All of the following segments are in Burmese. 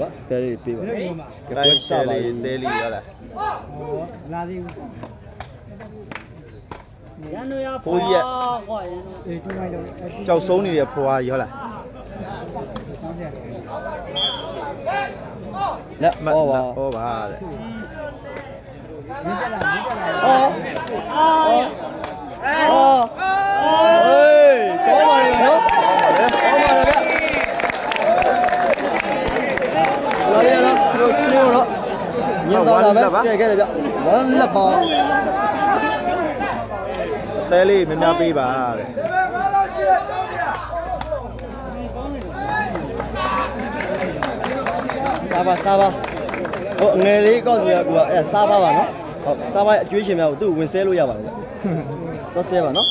ပါတဲလေးပေးပါဘယ်လိုမှာကဲတိုင်းစဆယ်ပါလေးပြီတဲလေးရလားဟောလာသေးဘူးရန်တို့ရဘိုးကြီးကကွာရန်တို့အေးတူလိုက်တော့ကြောက်ဆုံးနေတဲ့ဖွာရောလားတောင်းကြတယ်လက်မတ်ဟောပါဟောပါတဲ့မြင်ကြလားမြင်ကြလားဟောအာဟောဟေးကောင်းပါလေနော်ကောင်းပါလေဗျလာရနော်ခရိုစီယိုနော် ညင်တော့တာပဲဆဲခဲ့တယ်ဗျဝမ်းလက်ပါတဲလေးများများပေးပါတဲ့စားပါစားပါဟိုအငယ်လေးကောက်ဆိုရကူကအဲစားပါပါနော်ဟုတ်စားပါအကျွေးရှင်များကိုသူ့ဝင်ဆဲလို့ရပါတယ်ဗျတော့ဆဲပါနော်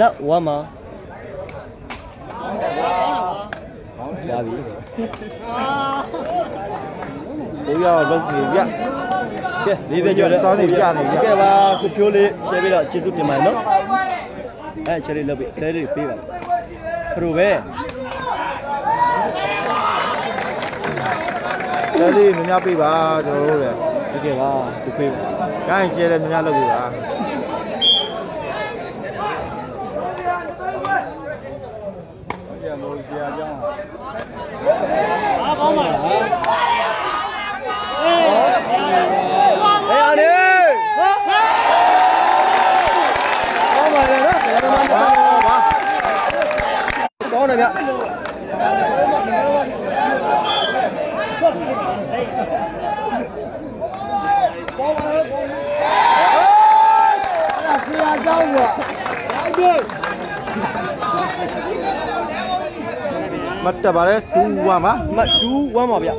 လက်ဝမ်းမှာရပြီအာ ဘိုးရောလုံးနေပြကဲလေးပြကြတယ်စောင်းနေပြနေပြကဲပါကိုဖြိုးလေးချဲပြီးတော့ကျေးဇူးတင်ပါတယ်နော်အဲချဲလေးလုပ်ပြီးတဲလေးပေးပါခရိုပဲတဲလေးများများပေးပါကျွန်တော်တို့တဲ့တကယ်ပါဒီဖေးပါကိုင်းကျဲတယ်များများလုပ်ပေးပါအားကောင်းပါလားအေး အေးအနေဟာကောင်းပါလေနော်ဘယ်လိုမှမပါပါ ဗျပေါ်ပါတော့ပေါ်ပါဆရာကြောင်းကဟုတ်ပြီမတ်တပါလေ2 1ပါမတ်2 1ပါဗျ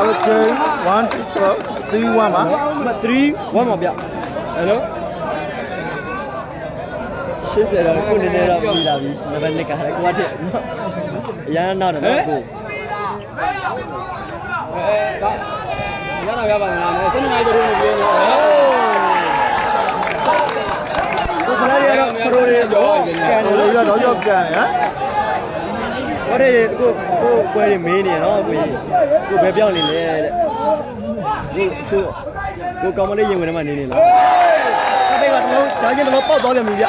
ဒါပဲချင်း1 2 3 1မှာမတ်3 1ပါဗျဟယ်လို80တော့ကိုနေနေတော့ပြီးလာပြီနံပါတ်1ကလည်းကိုကတည်းနော်အရန်နောက်တယ်နော်ကိုရတာရပါမလားစနေနိုင်တို့လို့ပြောတော့ကိုခလာရတော့ခရိုတွေတော့ကန်ဘိုးတယ်လေးလို့ရောတော့ရောက်ကန်ဟမ် ဟောတဲ့ကိုကိုပွဲတွေမေးနေနော်ကိုကြီးကိုဘယ်ပြောင်းနေလဲတဲ့ကိုကိုကိုကောင်မလေးရင်ဝင်ထဲမှာနေနေလားအဖေကတော့ဂျာချင်းတော့ပေါက်သွားပြန်ပြီဗျ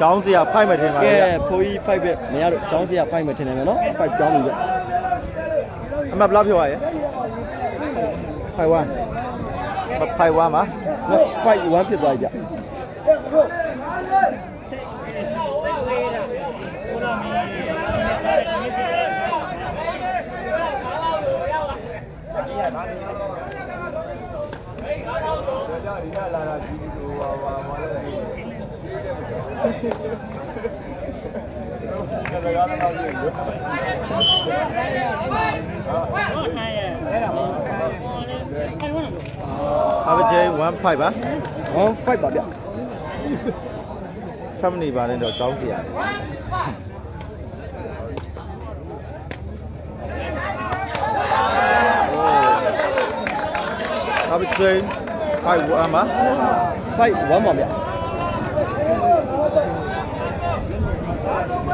ကျောင်းစရာဖိုက်မထင်ပါကဲဘူးဗျဖိုးကြီး5ပဲမရတော့ចောင်းစရာ5မယ်ထင်တယ်မယ်နော်5ကျောင်းပြီဗျအမဘလောက်ပြောရရဲ့ဖိုက်1 ဖိုက်1မှာနော်5 1ဖြစ်သွားပြီဗျဟုတ်နိုင်ရဲ့အဲ့ဒါအဲ့ဝင်လို့အဘကျင်း 1 5ပါဟော5ပါဗျဖမ်းမနေပါနဲ့တော့ကျောင်းစရာအဘကျင်း5 1မှာ5 1ပါဗျ အ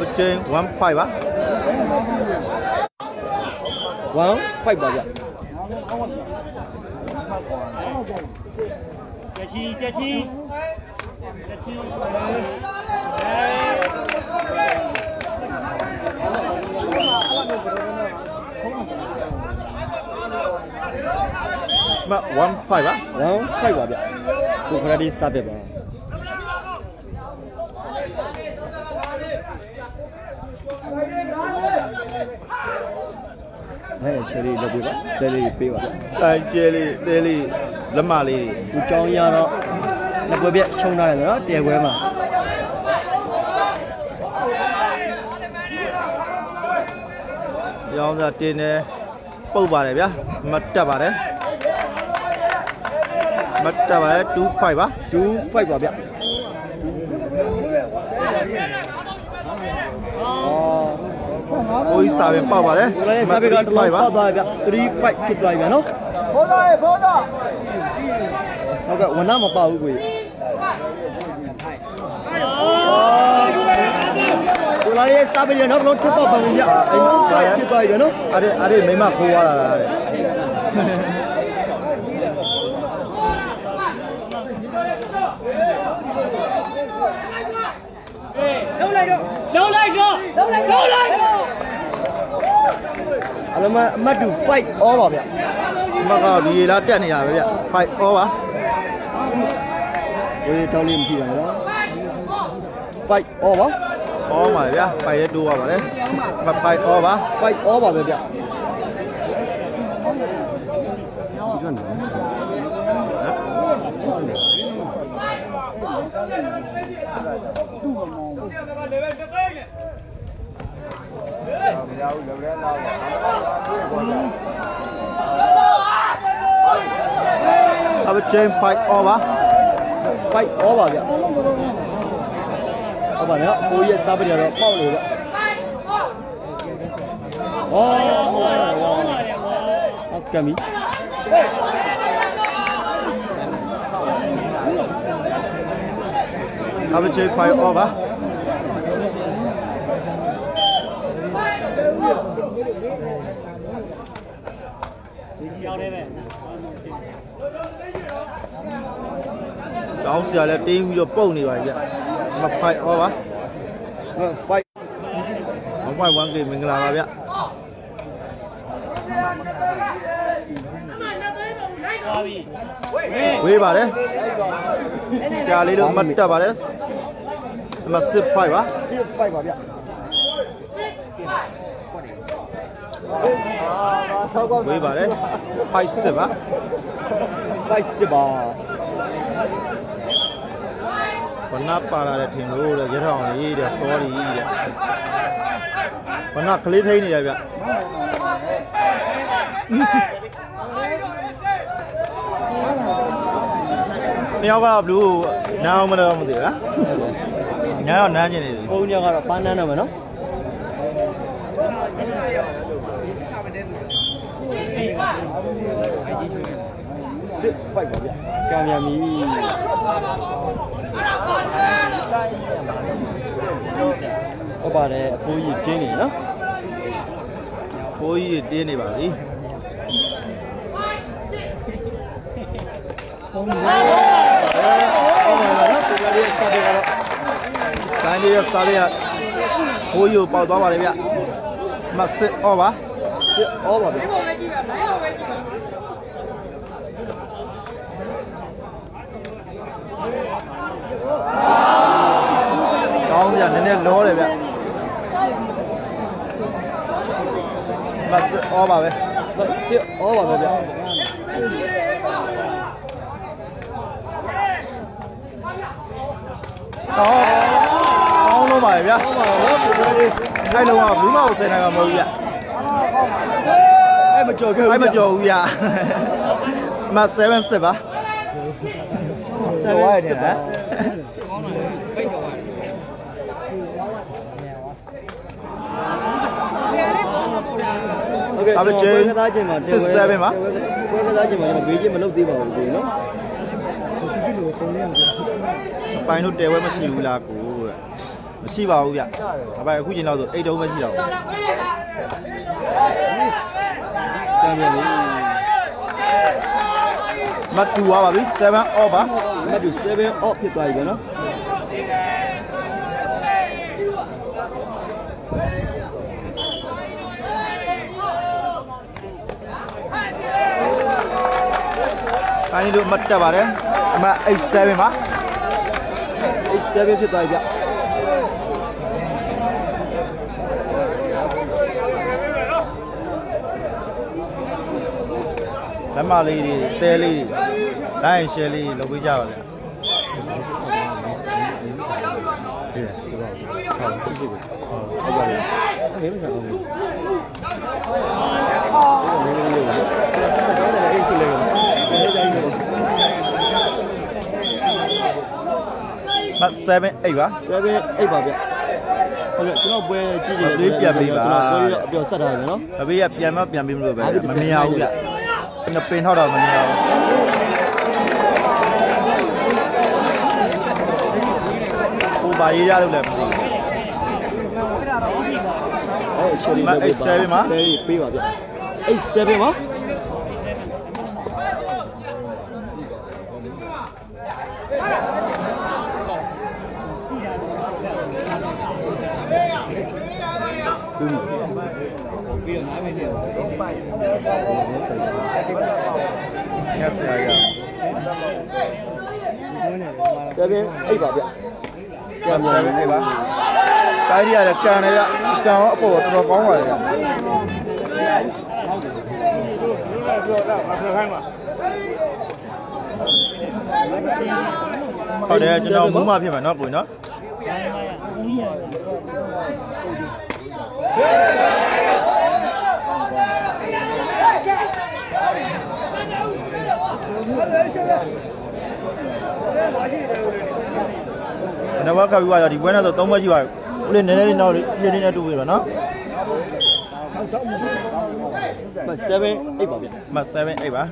ဘကျင်း1 5ပါ1 5ပါဗျကြချီကြချီကြချီ မ1 5ပါ1 5ပါဗျကိုခရဒီစပက်ပါဟဲ့ချယ်ရီလုပ်ပေးပါတဲလေးပေးပါဗျတိုင်းကျဲလေးတဲလေးလက်မလေးကိုကြောင်းရတော့လက်ပွဲပြက်ရှုံးထားတယ်နော်တရားပွဲမှာ ရောင်းစားတင်းတယ်ပုတ်ပါတယ်ဗျာမတက်ပါတယ်မတက်ပါတယ်2 5ပါ2 5ပါဗျအော်ကိုကြီးစာပင်ပေါက်ပါတယ်ကိုလည်းစာပေကတလုံးပေါက်သွားဗျ3 5ဖြစ်သွားပြီဗျနော်ဘောသားရေဘောသားဟုတ်ကဲ့ဝနမပေါက်ဘူးကိုကြီး ကိုလာရဲ့စာပေရနောက်တော့ထပ်ပေါက်ပါဘူးဗျအိမ်မဖိုက်ဖြစ်သွားပြီဗျနော်အဲ့ဒီအဲ့ဒီမိမခိုးသွားတာလားတဲ့လုံးလိုက်တော့လုံးလိုက်တော့လုံးလိုက်တော့အလမအမတ်တူ5 all ပါဗျဒီမှာကဒီရေလားတက်နေတာပဲဗျ5 all ပါကိုကြီးတောင်းလေးမကြည့်ပါနဲ့နော်5 all ပါ all ပါလေဗျာ5ရဲတိုးပါပါတယ်မ5 all ပါ5 all ပါပဲဗျကြည့်ကြနော်အဘချင်း5 all ပါ5 all ပါဗျ ဟုတ်ပါနော်အဖိုးရဲ့စားပရတော့ပေါက်လို့ဗျဟောဟုတ်ကဲ့မီအဘချင်း5 all ပါကြောက်တယ်ပဲကျောင်းဆရာလည်းတင်းပြီးတော့ပုတ်နေပါဗျာ မ5 all ပါ5 1.1k မင်္ဂလာပါဗျာသွားပြီဝေးပါတယ်ဆရာလေးတို့မတ်တက်ပါတယ်အမစစ်5ပါ6 5ပါဗျဝေးပါတယ်5စစ်ပါ5 6ပါ ဘနပါလာတဲ့ထင်လို့တဲ့ရထောင်ရေးတဲ့ sorry တဲ့ဘနကလေးထိန်နေတယ်ဗျနှစ်ယောက်ကဘလူးနားအောင်မလို့မသိဘူးလားညာတော့နားကျင်နေတယ်ဘုံညကတော့ပန်းနန်းတော့မယ်နော်စစ်ဖိုက်ပါဗျကံမြန်ပြီ ဟုတ်ပါတယ်အဖိုးကြီးတင်းနေနော်ကိုကြီးတင်းနေပါပြီဟုတ်ပါနော်ဒီကလေးစတဲ့ကတော့တိုင်းလေးရစားလေးရကိုကြီးကိုပေါက်သွားပါလေဗျမစစ်ဩပါစစ်ဩပါဗျ ကောင်းကြနည်းနည်းလောတယ်ဗျမစစ်ဩပါပဲစစ်ဩပါပဲဗျကောင်းကောင်းလို့ပါလေဗျာဟုတ်ပါနော်ဒီကလေးအဲ့လုံးကဘူးမဟုတ်စင်တာကမဟုတ်ဘူးဗျအဲ့မကြော်ခဲ့ဘူးအဲ့မကြော်ဘူးဗျမ7စစ်ပါဆက်ရ တဲ့ဟမ်ဟုတ်ကဲ့ကစားခြင်းမှာပွဲကစားခြင်းမှာကျွန်တော်ဘေးချင်းမလုပ်သေးပါဘူးဒီနော်ပိုင်တို့တဲဝဲမရှိဘူးလားကိုတဲ့မရှိပါဘူးဗျအပိုင်အခုချိန်တော့ဆိုအိတ်တုံးပဲရှိတော့ကံမြန်ပြီမတူပါပါပြီ7 off ပါမတ်တူ7 off ဖြစ်သွားပြီဗျနော် ကိုင်းတို့မတက်ပါတယ်အမ87ပါအဲ့7ဖြစ်သွားပြီဗျလက်မလေးတွေတဲလေးတွေလိုင်းရှယ်လေးလုပ်ပေးကြပါဗျာဒီဟုတ်ဟုတ်ရှိရှိဟုတ်ပါပြီအဲ့မကတော့ဘူး င်းလေးလေးပါတော့တယ်အေးချစ်လေးပါအေးကြိုင်းလေးပါ မတ်7 8ပါ7 8ပါဗျဟုတ်ကဲ့ကျွန်တော်ပွဲကြည့်နေလေးပြန်ပေးပါကျွန်တော်ပွဲအပြောဆက်ထားတယ်နော်အဘေးကပြန်မပြန်ပြီးမလို့ပဲဗျမမြင်ရဘူးဗျငပင်ထောက်တော့မမြင်ရဘူးဟိုပါရေးရလို့လည်းမသိဘူးအဲရှေ့လေးမတ်8-7မှာပေးပေးပါဗျ8 7ပါ 7 8ပါဗျ ပြန်ပြန်နေပါတိုင်းရီရတယ်ကန်တယ်ဗျကန်ရောအပေါ်တော်တော်ကောင်းပါလေဗျဟုတ်တယ်ကျွန်တော်မူးမဖြစ်မှာเนาะကိုနော် နဝကပြီးသွားတော့ဒီပွဲနဲ့ဆို၃ဘက်ရှိပါဦးလေနည်းနည်းလေးနောက်လေးနည်းနည်းနဲ့တူပြီပါနော် မ7 8ပါဗျ မတ်7 8ပါ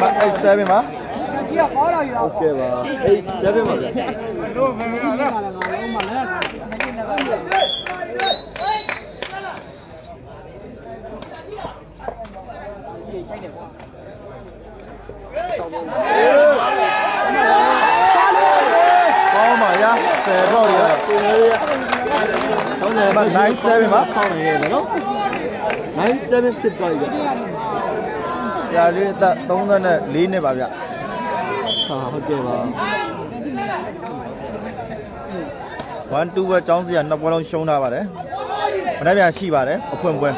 မတ်7ပါ ကြီးကခေါ်လာယူ โอเคပါ8 7ပါဗျ တော့ဘယ်မှာလဲငါလုံးမလဲ ဟုတ်တယ်မ9 7ပါဆောင်းနေရတယ်နော်9 7ဖြစ်သွားပြီဗျဆရာလေးအသက်34နှစ်ပါဗျဟာဟုတ်ကဲ့ပါ1 2ပဲចောင်းစရာနှစ်ပွဲလုံးရှုံးထားပါတယ်မနေ့ပြန်ရှိပါတယ်အဖွင့်ပွဲဒီ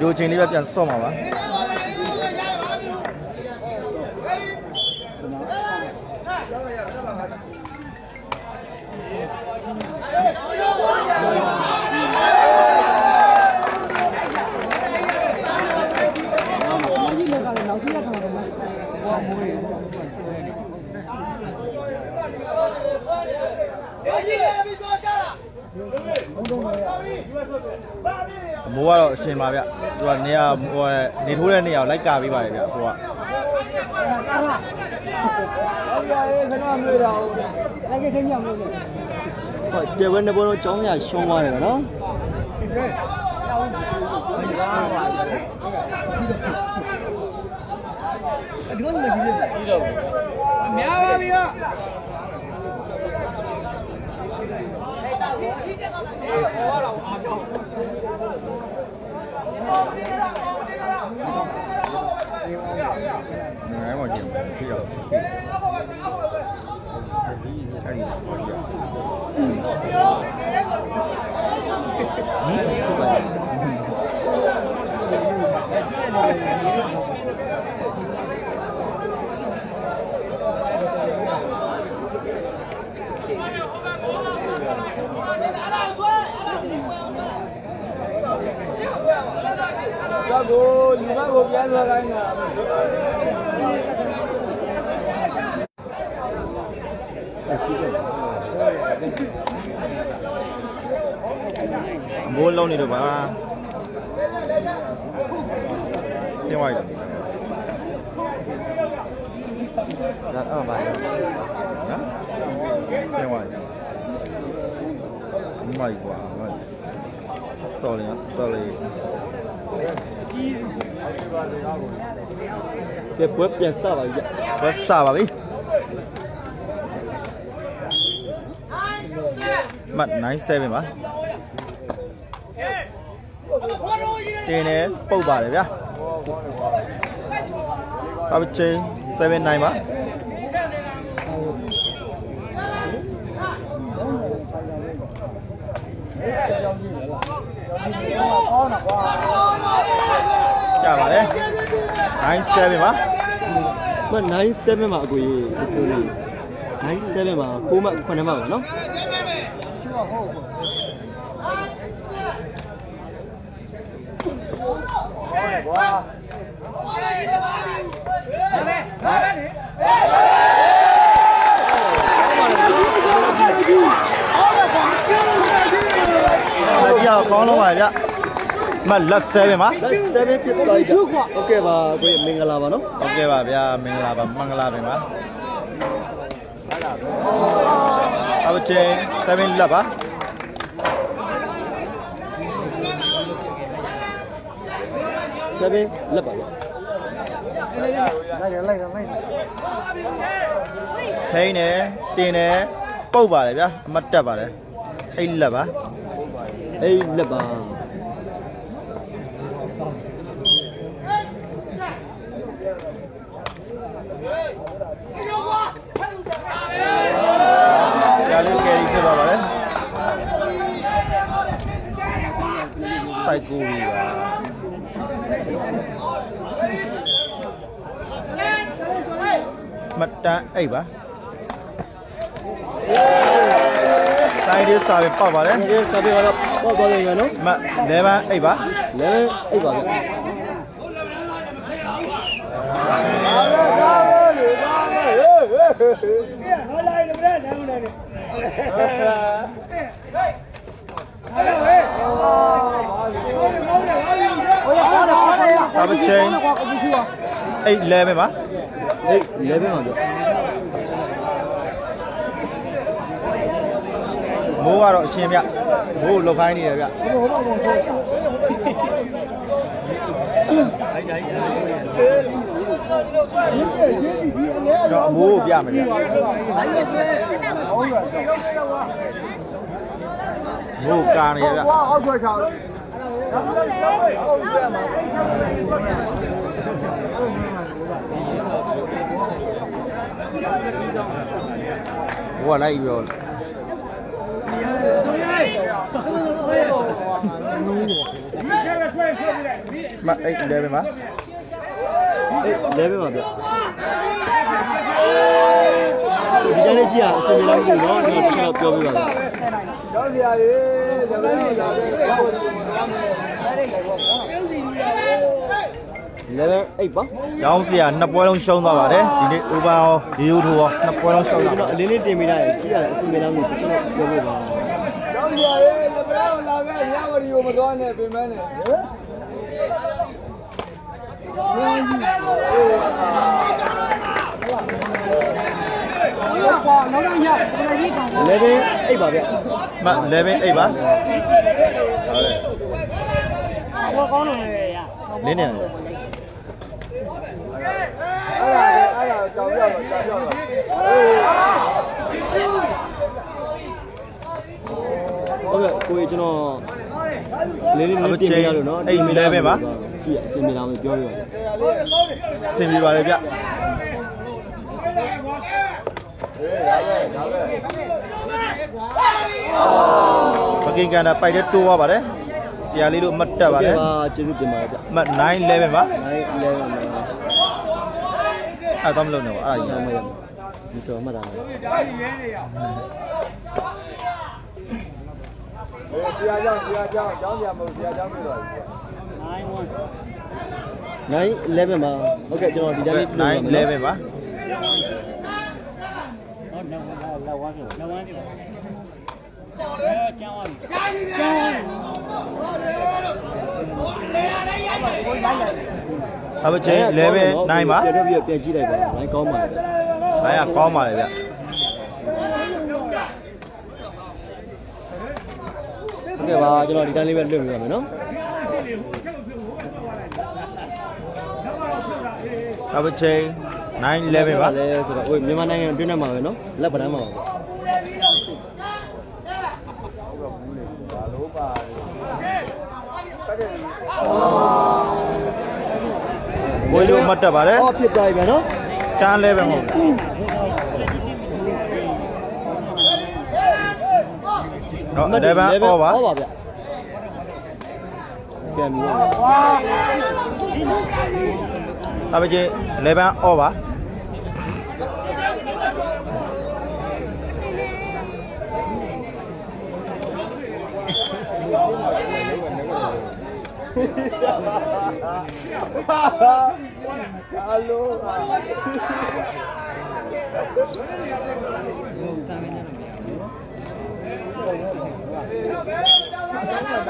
လိုချိန်လေးပဲပြန်ဆော့မှာပါ မိုးရဆက်နေတယ်အမိုးကတော့အရှင်ပါဗျသူကနေရာဟိုနေထိုးတဲ့နေရာကိုလိုက်ကာပေးပါတယ်ဗျဟိုကဟုတ်ပါတယ်ခဏမေးတော့အဲ့ဒီချင်းကြောင်လို့လေဟုတ်တယ်ဘယ်နှစ်ဘုံတော့ကျောင်းရရှုံးသွားတယ်နော်အဒီက နေ့မရှိသေးဘူးပြီးတော့များပါပြီတော့ငယ်မှကျင်ရှိတော့အဲ့ဒီပေါ်ရ တော့ကို ဒီဘက်ကိုပြန်သွားတိုင်းကအမိုးလုံးနေတော့ပါရှင်းသွားပြီဒါတော့ပါနော် ရှင်းသွားပြီမိုက်ကွာတော်လေတော်လေကဲပွဲပြန်စပါပြီဗျဘတ်စားပါပြီမတ်97ပါတင်းနေပုတ်ပါတယ်ဗျာအပချင်း79ပါ ကောင်းတာကွာကြပါတယ်97ပါမ9 7မှာအကိုကြီးအကိုကြီး97မှာ6မှတ်9မှတ်ပါနော်လက်ပြောက်ကောင်းလုံးပါဗျအ မလက်7ပါ7ဖြစ်သွားပြီဟုတ်ကဲ့ပါကိုမင်္ဂလာပါနော်ဟုတ်ကဲ့ပါဗျာမင်္ဂလာပါမင်္ဂလာပင်ပါအဘချင်း7လက်ပါ7လက်ပါဗျထိန်းတယ်တင်တယ်ပုတ်ပါတယ်ဗျာအမတ်တက်ပါတယ်အဲ့လက်ပါအေးလက်ပါ ဆရာလေးကယ်ရီဖြစ်သွားပါတယ်စို က်ကူပြီပါမတန်အိတ်ပါတိုင်းလေးစာပဲပောက်ပါတယ်ဒီစာပေကတော့ပေါ့ပေါ့လေးရနော်မ11အိတ်ပါလည်းအိပ်ပါဗျအဘချင်းအိတ်11 ပါအေးလည်းပဲပါဗျမိုးကတော့အရှင်ဗျမိုးလုတ်ခိုင်းနေတယ်ဗျတော့မိုးကိုပြမယ်ဗျ မိုးကာနေရဗျဘိုးကလိုက်ပြောမအဲ့လေပဲမှာအေးလည်းပဲပါဗျဒီကြလေးကြည့်ရအစင်မလောက်ဘူးနော်ဒီတစ်ချက်တော့ပြောပြပါဗျကျောင်းစရာတွေလည်းပဲတော့လာတယ်ကျောင်းကိုလ ည်းပဲအိပ်ပါကျောင်းဆရာနှစ်ပွဲလုံးရှုံးသွားပါတယ်ဒီနေ့ဥပန်ရောဒီယူထိုးရောနှစ်ပွဲလုံးရှုံးကျွန်သွားတော်အလင်းလေးတင်ပေးလိုက်ကြည့်ရအစင်မလောက်ဘူးတစ်ချက်တော့ပြောပြပါကျောင်းစရာတွေလည်းပဲတော့လာခဲ့ညဝရီကိုမတော်နဲ့ပြင်မနဲ့ဟ မ်နောက်တော့ရပလကြီးကောင်လည်းပဲအိပ်ပါဗျမ11အိတ်ပါဟုတ်တယ်ဘောကောင်းတယ်ရလင်းနေတယ်အဲ့ဒါအဲ့ဒါကြောင်ပြောက်ကြောင်ပြောက်ဟုတ်ကဲ့ကိုကြီးကျွန်တော်လေးလေးလေးတင်ပေးရလို့နော်ကြည့်ရအစင်မလောက်ဘူးပြောပြပါဗျအဆင်ပြေပါတယ်ဗျ ပကင်ကန်တာပိုက်တဲ့တိုးသွားပါတယ်ဆရာလေးတို့အမတ်တက်ပါတယ်ပါကျေးဇူးတင်ပါတယ်ဗျအမတ်9 11ပါနိုင်လည်းမအဲ့တော့မလုပ်နဲ့ပါအဲ့ဒါရကြီးမရဒီဆိုမှတ်တာပါဆရာကြောင့်ဆရာကြောင့်ကျောင်းဆရာမဟုတ်ဆရာကြောင့်ပြောတော့နိုင်ဝန်နိုင်11မှာဟုတ်ကဲ့ကျွန်တော်ဒီတိုင်းလေး9 11ပါဟော တော့လောက်ဝါဆိုလောက်ဝါဆိုအဲကျောင်းဝါကျောင်းဝါအဘချင်း11 9ပါပြန်ပြီးပြန်ကြည့်လိုက်ပါနိုင်ကောင်းပါလေနိုင်ကကောင်းပါလေဗျဟုတ်ကဲ့ပါကျွန်တော်ဒီတိုင်းလေးပဲလွှင့်ပြပါမယ်နော်အဘချင်း 9 11ပါလဲဆိုတော့ဟိုမြန်မာနိုင်ငံအတွင်းထဲမှာပဲနော်လက်ပတန်းမှာပါဘွေလိုအမတ်တက်ပါတယ်အော်ဖြစ်သွားပြီဗျာနော်တန်း11မဟုတ်ဘူးတော့11 over ဟောပါဗျပြန်ပြီးအ Average 11 over. Hello.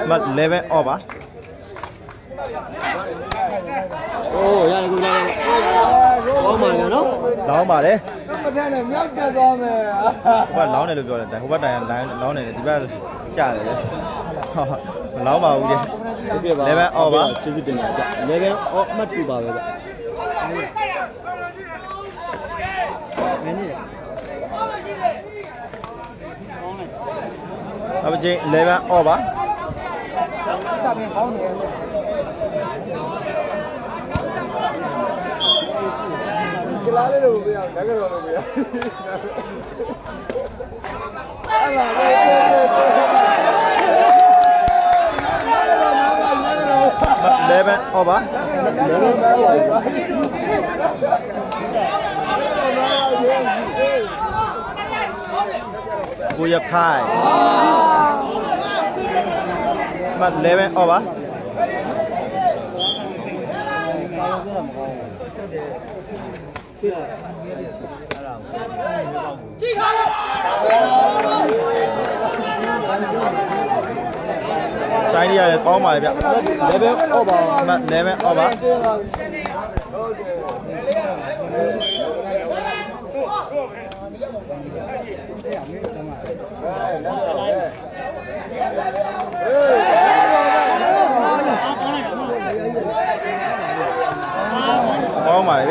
But 11 over. โอ้ရတယ်ကိုရတယ်ဟောမှာကနော်လောင်းပါတယ်မထက်နဲ့မြောက်ပြတ်သွားမယ်ဟိုဘက်လောင်းတယ်လို့ပြောတယ်ဟိုဘက်တိုင်လိုင်းလောင်းနေတယ်ဒီဘက်ကျတယ်လေဟုတ်မလောင်းပါဘူးတဲ့ဟုတ်ကဲ့ပါ11 off ပါကျေးဇူးတင်ပါတယ်11 off အမှတ်2ပါပဲဗျမင်းနေအပချင်း11 off ပါက လားလေးလို့ပြရဓာတ်ကတော့လို့ပြရအဲ့လာပဲ11 off ပါကိုရခိုင်မတ်11 off ပါ တိုင်းရရကောင်းပါလေဗျ level off ပါမတ်11 off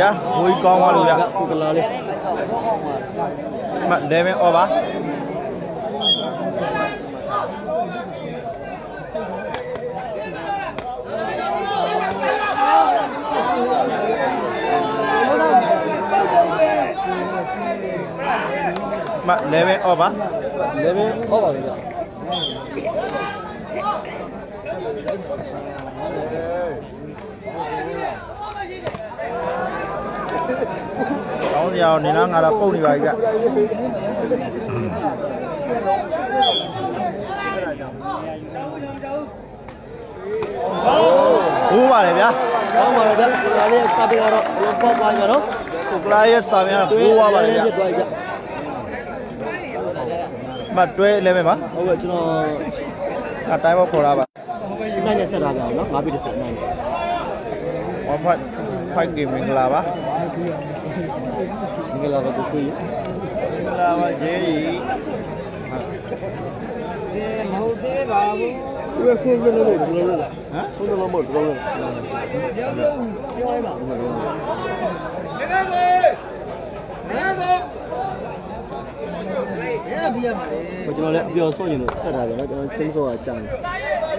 ပါကောင်းပါလေဗျာဘိုးကြီးကောင်းသွားလို့ဗျကိုကလားလေးမ11 off ပါမ11 off ပါ level off ပါပဲဗျ ကောင်းစရာအောင်နေလားငါတော့ပုတ်နေပါပြီဗျဟိုးပါလေဗျာကောင်းပါလေဗျကိုကလားလေးစာပေကတော့ဘယ်ပေါ့ပါကြတော့ကိုကလာရဲ့စာပြန်ကဟိုးပါပါလေဗျာဖြစ်သွားပြီဗျမတွဲ11ပါဟုတ်ကဲ့ကျွန်တော်အတိုင်းဘောခေါ်တာပါနိုင်နဲ့ဆက်တာဗျာနော်5ပြီးတစ်ဆက်နိုင်1 5 game မင်္ဂလာပါ မင်္ဂလာပါကိုကိုကြီးမင်္ဂလာပါဂျေရီမဟုတ်သေးပါဘူးဒီကခုလုံးလုံးလုံးလုံးဟမ်ခုလုံးလုံးမဟုတ်လုံးလုံးပြောလို့ပြောရပါဘူးအဲ့ဒါပြရမှာလေကျွန်တော်လည်းအပျော်ဆော့ရင်လို့ဆက်တာဗျာနော်ကျွန်တော်စင်းဆော့ကကြာတယ်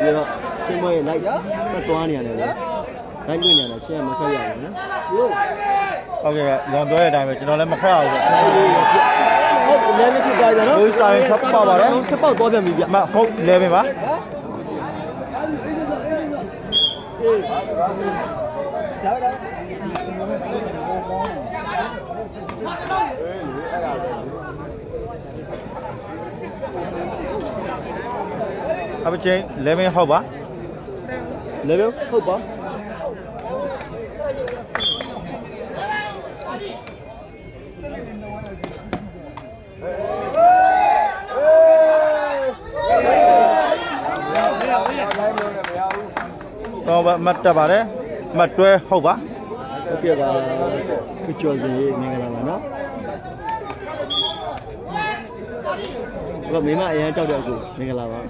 ပြီးတော့စင်းမွေးလိုက်ပတ်သွားနေရတယ်လေလိုက်ညွှန်ရတယ်ရှင်းမခက်ရဘူးနော်ဟုတ် ကဲ့ဗျညောင်ပြောတဲ့အတိုင်းပဲကျွန်တော်လည်းမခက်အောင်ဗျဟုတ်လည်းမဖြစ်ပါဘူးနော်ထပ်ပေါက်သွားပြန်ပြီဗျမဟုတ်11ပါအပချင်း11ဟုတ်ပါ level ဟုတ်ပါ တော့မတ်တက်ပါတယ်မတ်တွဲဟုတ်ပါဟုတ်ကဲ့ပါကကျော်စီမင်္ဂလာပါနော်ဘာမိမအရင်ကြောက်တဲ့အကူမင်္ဂလာပါဟု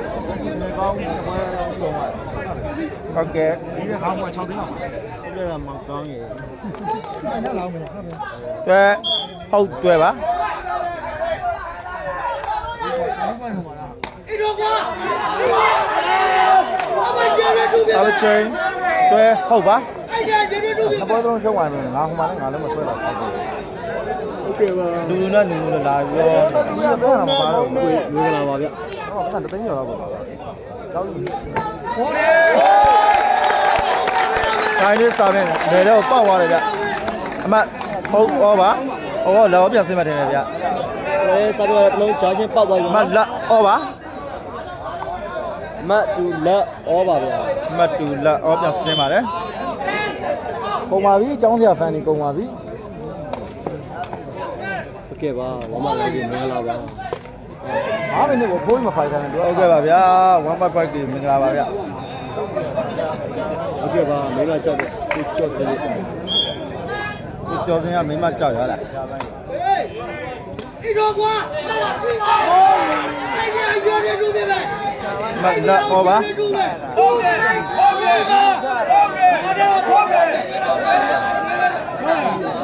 တ် ကဲ့ဒီကကောင်းမှ6သိန်းလောက်ပါပြရမှာကောင်းရေတွဲဟုတ်တွဲပါအပချင်းတွဲ ဟုတ်ပါအပေါ်တော့ရှုံးသွားပြီငါဟိုမှာလည်းငါလည်းမဆွဲတော့ဟုတ်ကဲ့ပါလူလူနဲ့လူလူလာပြီးတော့ဒီကပြောတာမပါတော့ဘူးမင်္ဂလာပါဗျဟောပတ်တသိန်းကျော်တော့ပေါ့ကောင်းပြီဟတိုင်းလေးစာပြင်လေတော့ပေါက်သွားတယ်ဗျအမဟုတ်ဩပါဩလောက်ပြန်စင်းမှတယ်ဗျအဲစားပြတော့လုံးကြားချင်းပောက်သွားပြီအမလက်ဩပါမတ်တူလက်ဩပါဗျာအမတူလက်ဩပြန်စင်းပါတယ်ကုန်ပါပြီအကြောင်းစရာဖန်နေကုန်ပါပြီဟု တ်ကဲ့ပါဝမ်းမလိုက်ပြီးမင်္ဂလာပါအားမင်းတို့ဘိုးမဖိုင်ဆိုင်တို့ဟုတ်ကဲ့ပါဗျာ1 by 5ဒီမင်္ဂလာပါဗျာဟုတ်ကဲ့ပါမင်းမကြောက်တယ်ကြောက်စလေးကြောက်စင်းကမင်းမကြောက်ရလားဒီတော့ကွာအဲ့ဒီအရွယ်ရူးပဲမနာဟောပါဟုတ်ကဲ့ဟုတ်ကဲ့ဟုတ်ကဲ့ဟုတ်ကဲ့ဟုတ်ကဲ့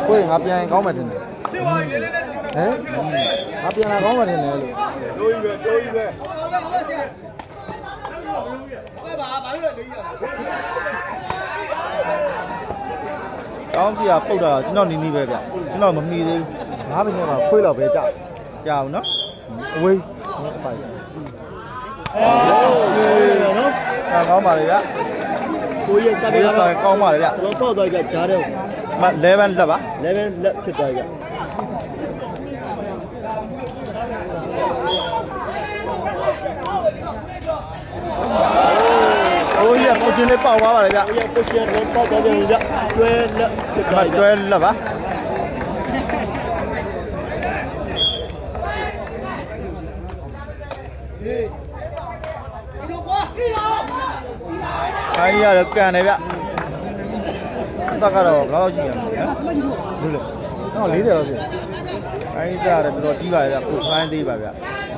ကိုယ်ငါပြန်ကောင်းမယ်တင်တယ်ဒီပါလေးလေး ဟမ်ငါပြန်လာကောင်းမှတင်တယ်လို့တောင်းစီကပုတ်တာကျွန်တော်နီးနီးပဲဗျကျွန်တော်မမီသေး5မိနစ်မှာခွေးတော့ပဲကြာဘူးကြာဘူးနော်အဝေးဖိုင်နော်ဒါကောင်းပါလေဗျကိုကြီးရဲ့စားပြဒီတော့စာကောင်းပါလေဗျတော့ပောက်သွားကြကြားတယ်အမ11လက်ပါလည်းပဲလက်ဖြစ်သွားကြ အိုးကြီးကကိုချင်းလေးပေါက်သွားပါလေဗျကိုကြီးကိုရှင်တော့ပောက်သွားကြပြီဗျကျွဲလက်ဖြစ်အမသွားကြတွဲလက်ပါခိုင်းရတော့ကန်တယ်ဗျသက်ကတော့ဘယ်လောက်ရှိရမလဲနော်လို့လေတော့40လောက်ပြည့်ခိုင်းကြတယ်တော်တော်ကြီးပါလေဗျကိုဖိုင်းသေးပါဗျ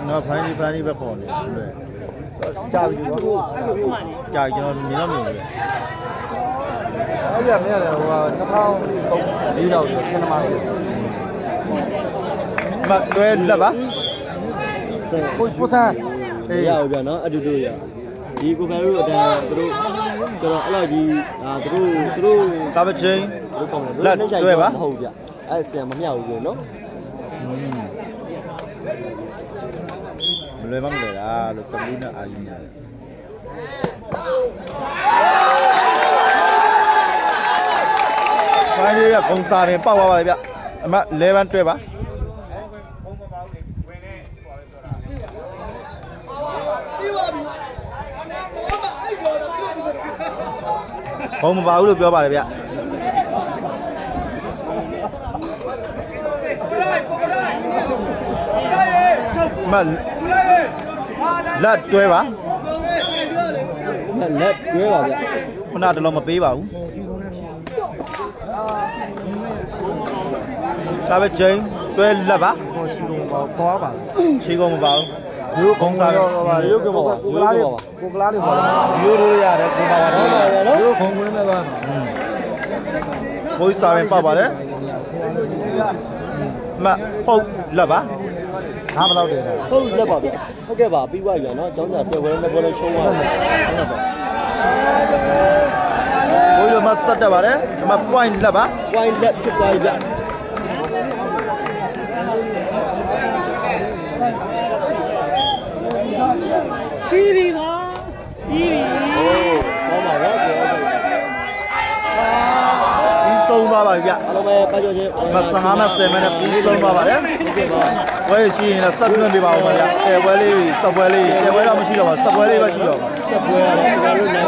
နော်ဖိုင်းသေးဖိုင်းသေးပဲခေါ်နေတယ် ကြာပြီပေါ့ကြာကျွန်တော်မြင်တော့မြင်ပြီအဲ့ရမရတယ်ဟိုက2003 4လောက်ဆိုချင်းသမားကြီးအမတွဲလက်ပါဆက်ကိုပုစံအေးရအောင်ဗျာနော်အတူတူရဒီကိုကရိုးအတန်သူတို့ကျွန်တော်အဲ့လိုကြီးဒါသူတို့သူတို့ကာပချင်းတို့ကောင်းတယ်လက်တွဲပါမဟုတ်ဗျအဲ့ဆရာမမြောက်ဘူးနော်မ လွယ်မမလွယ်လားလို့တမီးနဲ့အာယူနေတယ်ဖိုင်းလေးကဂုံစာရင်ပေါက်သွားပါလေဗျအမ11တွဲပါဘုံမပါဘူးလို့ပြောပါလေဗျမ လက်တွဲပါလက်လက်တွဲပါဗျခုနတလုံးမပေးပါဘူးဒါပဲချင်းတွဲလက်ပါကိုရှိကုန်ပါခေါ်ပါခြေကုန်မပါဘူးရိုးကုန်းစားတော့ပါရိုးကုန်းပါကိုကလားလေးကိုကလားလေးပါရိုးရိုးရတယ်ကိုပါပါတော့ရိုးခုံကွင်းနဲ့သွားဘိုးစာရင်ပတ်ပါတယ်မပုတ်လက်ပါ ငါဘယ်လောက်တည်းလဲဟုတ်လက်ပါဗျဟုတ်ကဲ့ပါပြီးသွားပြီနော်အကြောင်းစာပြဝဲနဲ့ဘောလုံးချုံးသွားတယ်ဟုတ်ပါဘိုးရမဆက်တက်ပါတယ်အမ point လက်ပါဝိုင်းလက်ဖြစ်သွားပြီဗျပြီးပြီလားပြီးပြီဟိုးကောင်းပါတော့ပြောတော့ပြီးဆုံးသွားပါပြီဗျအားလုံးပဲပတ်ကြောချင်းမ15မ10မိနစ်ပြီးဆုံးသွားပါတယ်ဟုတ်ကဲ့ပါ ဝဲရှိရင်လည်းဆက်သွင်းပေးပါဦးခင်ဗျအဲဝဲလေးဆက်ပွဲလေးအဲဝဲတော့မရှိတော့ပါဆက်ပွဲလေးပဲရှိတော့ပါဆက်ပွဲရတယ်ကျွန်တော်တို့နိုင်